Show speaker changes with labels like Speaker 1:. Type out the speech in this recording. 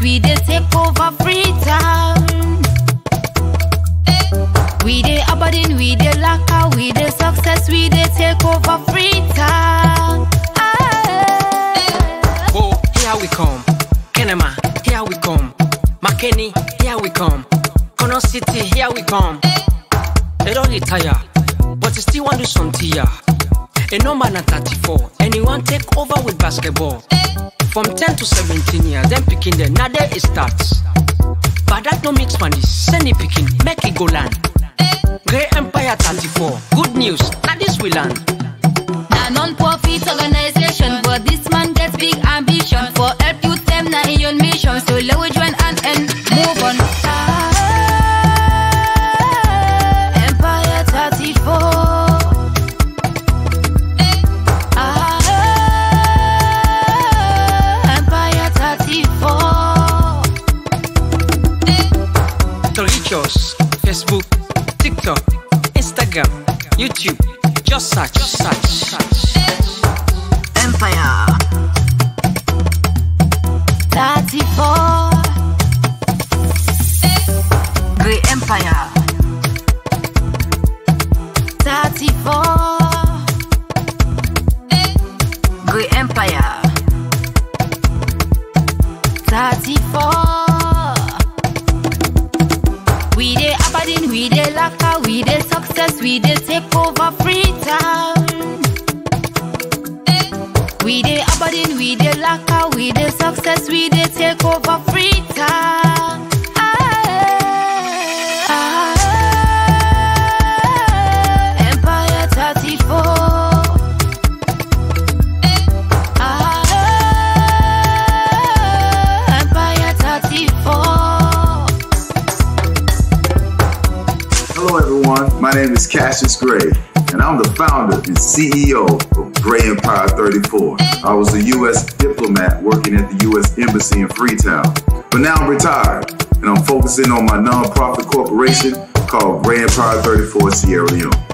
Speaker 1: we the we the take over Freetown. We the Aberdeen, we the Lakka, we the success, we the take over Freetown. Ah.
Speaker 2: Oh, here we come. Kenema, here we come. Makeni, here we come. Kono City, here we come. They don't retire, but they still want to do something here. A at 34, and he want take over with basketball. From 10 to 17 years, then picking the now it starts. But that no mix money, send it picking, make it go land. Great Empire 34, good news, now this will land.
Speaker 1: Na non-profit organization,
Speaker 2: Us, Facebook, TikTok, Instagram, YouTube, just search, search, search.
Speaker 3: Empire.
Speaker 1: 34.
Speaker 3: Gray Empire.
Speaker 1: Aberdeen, we the success, we the take over Freetown. We the Aberdeen, we the Lakka, we the success, we the take over Freetown.
Speaker 4: Hello, everyone. My name is Cassius Gray, and I'm the founder and CEO of Gray Empire 34. I was a U.S. diplomat working at the U.S. Embassy in Freetown, but now I'm retired, and I'm focusing on my nonprofit corporation called Gray Empire 34 Sierra Leone.